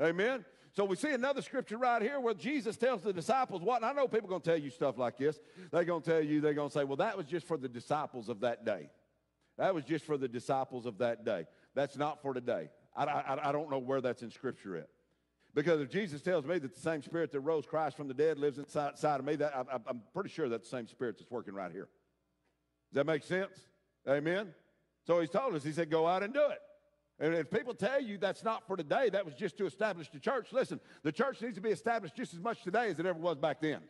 Amen. So we see another scripture right here where Jesus tells the disciples what, and I know people are going to tell you stuff like this. They're going to tell you, they're going to say, well, that was just for the disciples of that day. That was just for the disciples of that day. That's not for today. I, I, I don't know where that's in scripture at. Because if Jesus tells me that the same spirit that rose Christ from the dead lives inside, inside of me, that, I, I'm pretty sure that's the same spirit that's working right here. Does that make sense? Amen? So he's told us, he said, go out and do it. And if people tell you that's not for today, that was just to establish the church, listen, the church needs to be established just as much today as it ever was back then.